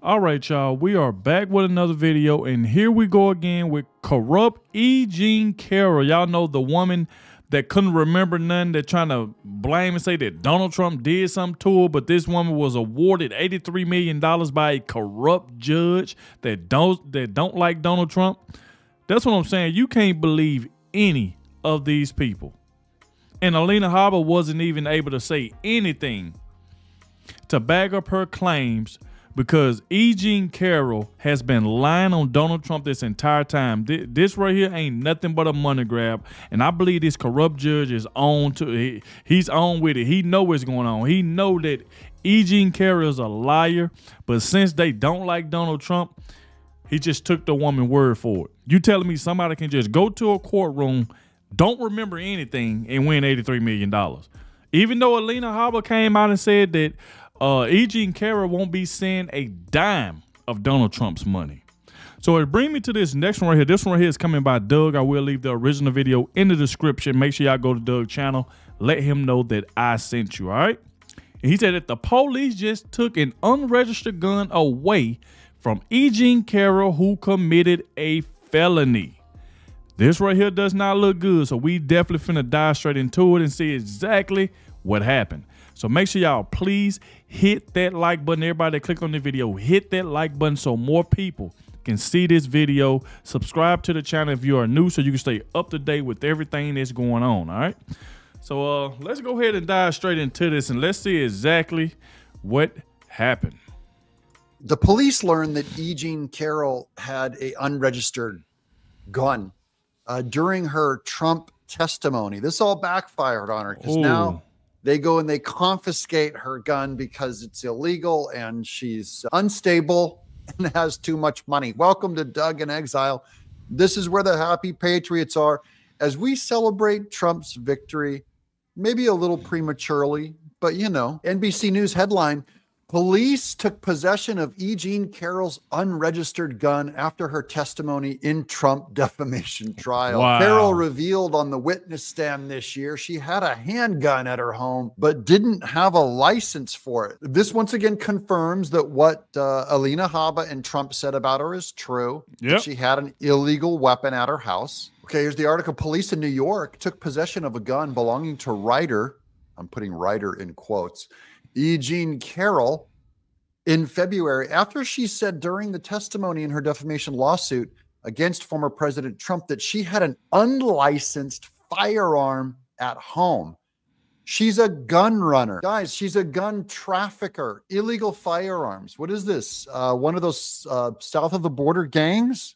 All right, y'all, we are back with another video, and here we go again with corrupt E. Jean Carroll. Y'all know the woman that couldn't remember none, that trying to blame and say that Donald Trump did something to her, but this woman was awarded $83 million by a corrupt judge that don't that don't like Donald Trump. That's what I'm saying. You can't believe any of these people. And Alina Habba wasn't even able to say anything to back up her claims because E. Jean Carroll has been lying on Donald Trump this entire time. This right here ain't nothing but a money grab, and I believe this corrupt judge is on to he, he's on with it. He know what's going on. He know that E. Jean Carroll is a liar, but since they don't like Donald Trump, he just took the woman word for it. You telling me somebody can just go to a courtroom, don't remember anything, and win eighty three million dollars? Even though Alina Habba came out and said that uh, E. Jean Carroll won't be seeing a dime of Donald Trump's money. So it brings me to this next one right here. This one right here is coming by Doug. I will leave the original video in the description. Make sure y'all go to Doug's channel. Let him know that I sent you, all right? And he said that the police just took an unregistered gun away from E. Jean Carroll who committed a felony. This right here does not look good, so we definitely finna dive straight into it and see exactly what happened. So make sure y'all please hit that like button. Everybody that clicked on the video, hit that like button so more people can see this video. Subscribe to the channel if you are new so you can stay up to date with everything that's going on. All right. So uh, let's go ahead and dive straight into this and let's see exactly what happened. The police learned that E. Jean Carroll had a unregistered gun uh, during her Trump testimony. This all backfired on her because now they go and they confiscate her gun because it's illegal and she's unstable and has too much money. Welcome to Doug in Exile. This is where the happy patriots are. As we celebrate Trump's victory, maybe a little prematurely, but you know, NBC News headline Police took possession of E. Jean Carroll's unregistered gun after her testimony in Trump defamation trial. Wow. Carroll revealed on the witness stand this year she had a handgun at her home, but didn't have a license for it. This once again confirms that what uh, Alina Habba and Trump said about her is true. Yep. She had an illegal weapon at her house. Okay, here's the article. Police in New York took possession of a gun belonging to writer. I'm putting writer in quotes E. Jean Carroll in February after she said during the testimony in her defamation lawsuit against former President Trump that she had an unlicensed firearm at home. She's a gun runner. Guys, she's a gun trafficker, illegal firearms. What is this? Uh, one of those uh, south of the border gangs?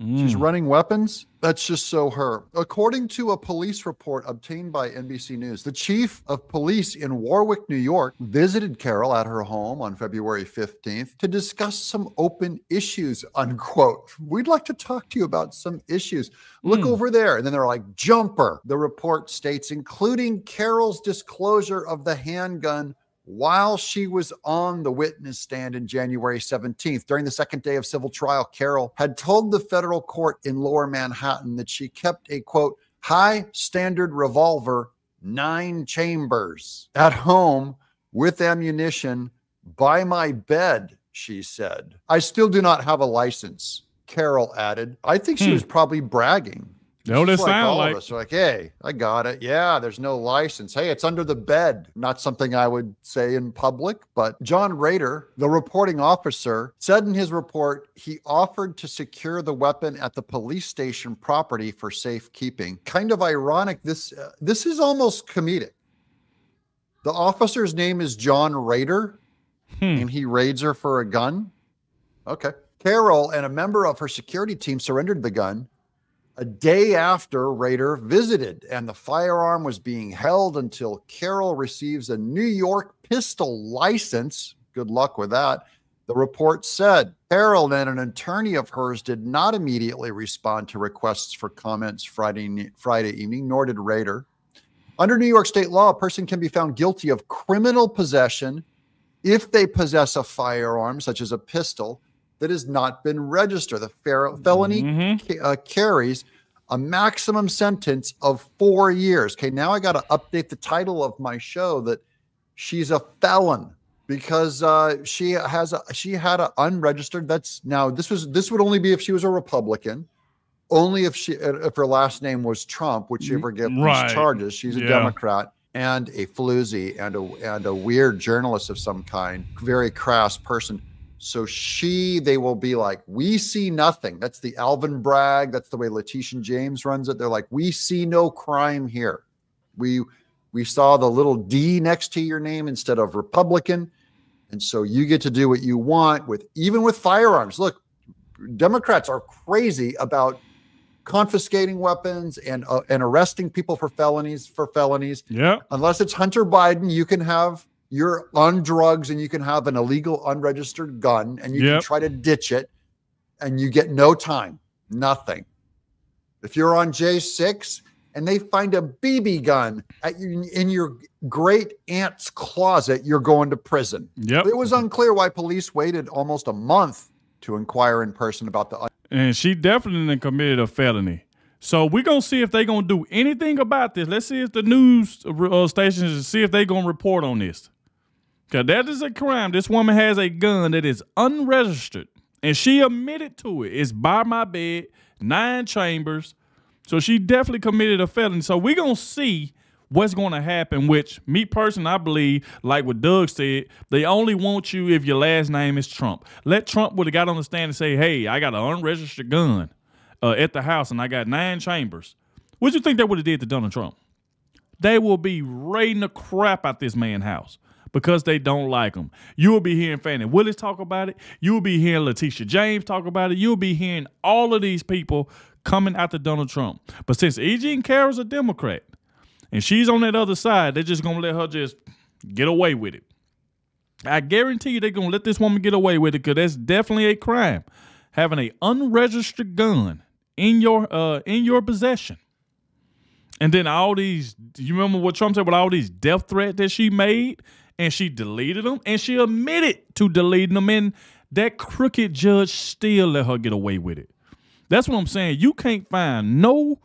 Mm. She's running weapons. That's just so her. According to a police report obtained by NBC News, the chief of police in Warwick, New York, visited Carroll at her home on February 15th to discuss some open issues, unquote. We'd like to talk to you about some issues. Look mm. over there. And then they're like, jumper. The report states, including Carroll's disclosure of the handgun while she was on the witness stand in January 17th. During the second day of civil trial, Carroll had told the federal court in lower Manhattan that she kept a quote, high standard revolver, nine chambers at home with ammunition by my bed, she said. I still do not have a license. Carroll added. I think she hmm. was probably bragging. No, this like sound like. us. are like, hey, I got it. Yeah, there's no license. Hey, it's under the bed. Not something I would say in public, but John Rader, the reporting officer, said in his report he offered to secure the weapon at the police station property for safekeeping. Kind of ironic. This uh, this is almost comedic. The officer's name is John Rader, hmm. and he raids her for a gun. Okay. Carroll and a member of her security team surrendered the gun a day after Rader visited, and the firearm was being held until Carroll receives a New York pistol license. Good luck with that. The report said Carroll and an attorney of hers did not immediately respond to requests for comments Friday, Friday evening, nor did Rader. Under New York state law, a person can be found guilty of criminal possession if they possess a firearm, such as a pistol, that has not been registered. The felony mm-hmm. uh, carries a maximum sentence of four years. Okay, now I got to update the title of my show that she's a felon. because uh, she has a, she had an unregistered. That's now this was this would only be if she was a Republican, only if she if her last name was Trump, would she ever get Right. these charges? She's a Yeah. Democrat and a floozy and a and a weird journalist of some kind, very crass person. So she, they will be like, we see nothing. That's the Alvin Bragg. That's the way Letitia James runs it. They're like, we see no crime here. We we saw the little D next to your name instead of Republican. And so you get to do what you want with even with firearms. Look, Democrats are crazy about confiscating weapons and uh, and arresting people for felonies for felonies. Yeah. Unless it's Hunter Biden, you can have you're on drugs and you can have an illegal unregistered gun and you can try to ditch it and you get no time, nothing. If you're on J6 and they find a BB gun at you in your great aunt's closet, you're going to prison. Yep. It was unclear why police waited almost a month to inquire in person about the and she definitely committed a felony. So we're gonna see if they're gonna do anything about this. Let's see if the news uh, stations see if they're gonna report on this. Cause that is a crime. This woman has a gun that is unregistered, and she admitted to it. It's by my bed, nine chambers. So she definitely committed a felony. So we're gonna see what's gonna happen. Which me personally, I believe, like what Doug said, they only want you if your last name is Trump. Let Trump would have got on the stand and say, "Hey, I got an unregistered gun uh, at the house, and I got nine chambers." What do you think they would have did to Donald Trump? They will be raiding the crap out this man's house because they don't like him. You will be hearing Fani Willis talk about it. You will be hearing Letitia James talk about it. You'll be hearing all of these people coming after Donald Trump. But since E. Jean Carroll's a Democrat and she's on that other side, they're just gonna let her just get away with it. I guarantee you they're gonna let this woman get away with it because that's definitely a crime. Having a unregistered gun in your uh in your possession. And then all these, you remember what Trump said with all these death threats that she made, and she deleted them, and she admitted to deleting them, and that crooked judge still let her get away with it. That's what I'm saying. You can't find no,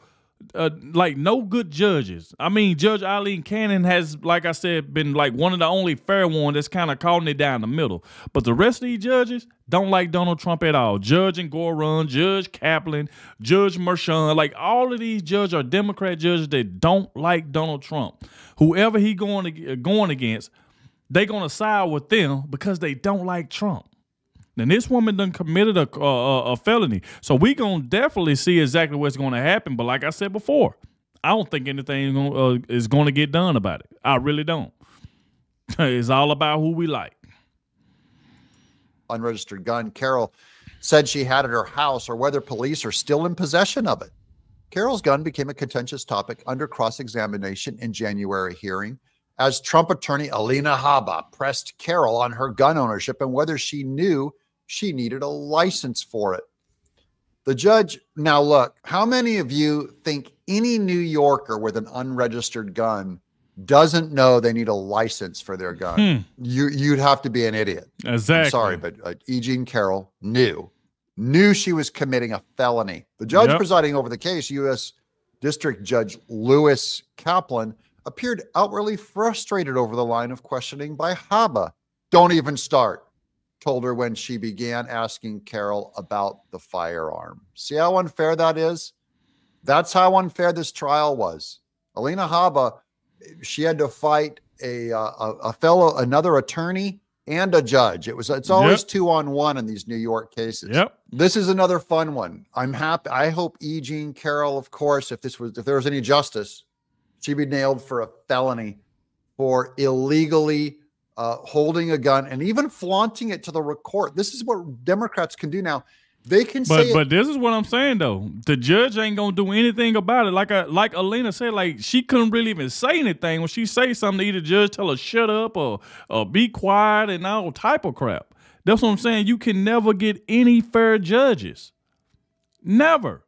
uh, like no good judges. I mean, Judge Aileen Cannon has, like I said, been like one of the only fair ones that's kind of calling it down the middle. But the rest of these judges don't like Donald Trump at all. Judge Engoron, Judge Kaplan, Judge Merchan, like all of these judges are Democrat judges that don't like Donald Trump. Whoever he going to, going against, they gonna side with them because they don't like Trump. Then this woman done committed a, a, a felony. So we gonna definitely see exactly what's gonna happen. But like I said before, I don't think anything uh, is gonna get done about it. I really don't. it's all about who we like. unregistered gun. Carroll said she had at her house or whether police are still in possession of it. Carroll's gun became a contentious topic under cross examination in January hearing as Trump attorney Alina Habba pressed Carroll on her gun ownership and whether she knew she needed a license for it. The judge, now look, how many of you think any New Yorker with an unregistered gun doesn't know they need a license for their gun? Hmm. You you'd have to be an idiot. Exactly. I'm sorry, but uh, E. Jean Carroll knew, knew she was committing a felony. The judge Yep. presiding over the case, U.S. District Judge Lewis Kaplan, appeared outwardly frustrated over the line of questioning by Habba. Don't even start, told her when she began asking Carroll about the firearm. See how unfair that is? That's how unfair this trial was. Alina Habba, she had to fight a, uh, a, a fellow, another attorney, and a judge. It was it's always Yep. two on one in these New York cases. Yep. This is another fun one. I'm happy. I hope E. Jean Carroll, of course, if this was if there was any justice, she'd be nailed for a felony for illegally uh, holding a gun and even flaunting it to the court. This is what Democrats can do now. They can But say but this is what I'm saying though. The judge ain't gonna do anything about it. Like I, like Alina said, like she couldn't really even say anything when she say something. Either judge tell her shut up or or be quiet and all type of crap. That's what I'm saying. You can never get any fair judges. Never.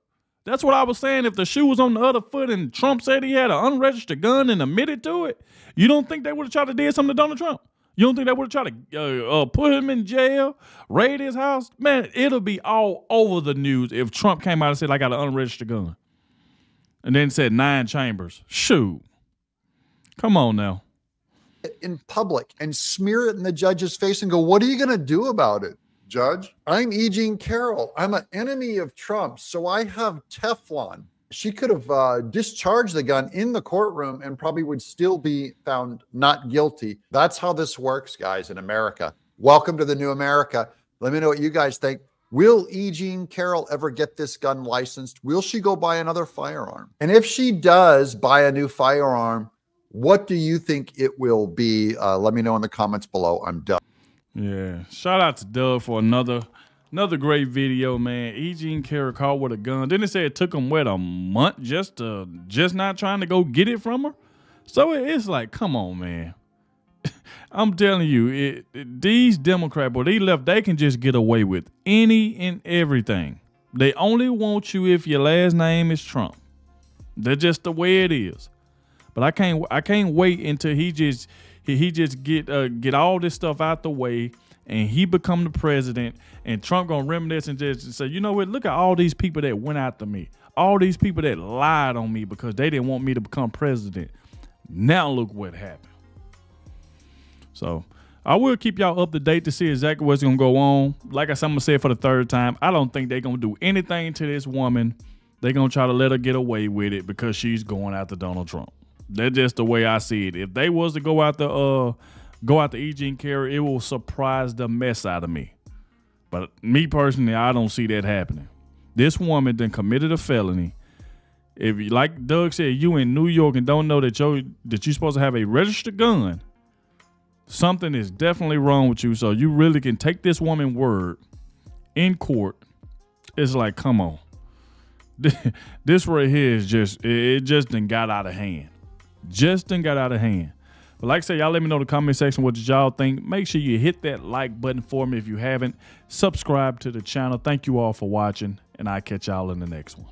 That's what I was saying. If the shoe was on the other foot and Trump said he had an unregistered gun and admitted to it, you don't think they would have tried to do something to Donald Trump? You don't think they would tried to uh, uh, put him in jail, raid his house? Man, it'll be all over the news if Trump came out and said, I got an unregistered gun. And then said nine chambers. Shoot. Come on now. in public and smear it in the judge's face and go, What are you going to do about it, judge? I'm E. Jean Carroll. I'm an enemy of Trump. So I have Teflon. She could have uh, discharged the gun in the courtroom and probably would still be found not guilty. That's how this works, guys, in America. Welcome to the new America. Let me know what you guys think. Will E. Jean Carroll ever get this gun licensed? Will she go buy another firearm? And if she does buy a new firearm, what do you think it will be? Uh, let me know in the comments below. I'm done. Yeah. Shout out to Doug for another another great video, man. E. Jean Carroll caught with a gun. Didn't say it took him what a month just to just not trying to go get it from her? So it's like, come on, man. I'm telling you, it, it, these Democrat boy, they left, they can just get away with any and everything. They only want you if your last name is Trump. That's just the way it is. But I can't, I can't wait until he just, he, he just get, uh, get all this stuff out the way, and he become the president, and Trump gonna reminisce and just say, you know what? Look at all these people that went after me, all these people that lied on me because they didn't want me to become president. Now look what happened. So I will keep y'all up to date to see exactly what's gonna go on. Like I said, I'm gonna say it for the third time. I don't think they're gonna do anything to this woman. They're gonna try to let her get away with it because she's going after Donald Trump. That's just the way I see it. If they was to go after uh go after E. Jean Carroll, it will surprise the mess out of me. But me personally, I don't see that happening. This woman then committed a felony. If you like Doug said, you in New York and don't know that you that you're supposed to have a registered gun something is definitely wrong with you. So you really can take this woman word in court. It's like, come on. this right here is just it just done got out of hand. Just done got out of hand. But like I said, y'all let me know in the comment section what y'all think. Make sure you hit that like button for me if you haven't. Subscribe to the channel. Thank you all for watching, and I'll catch y'all in the next one.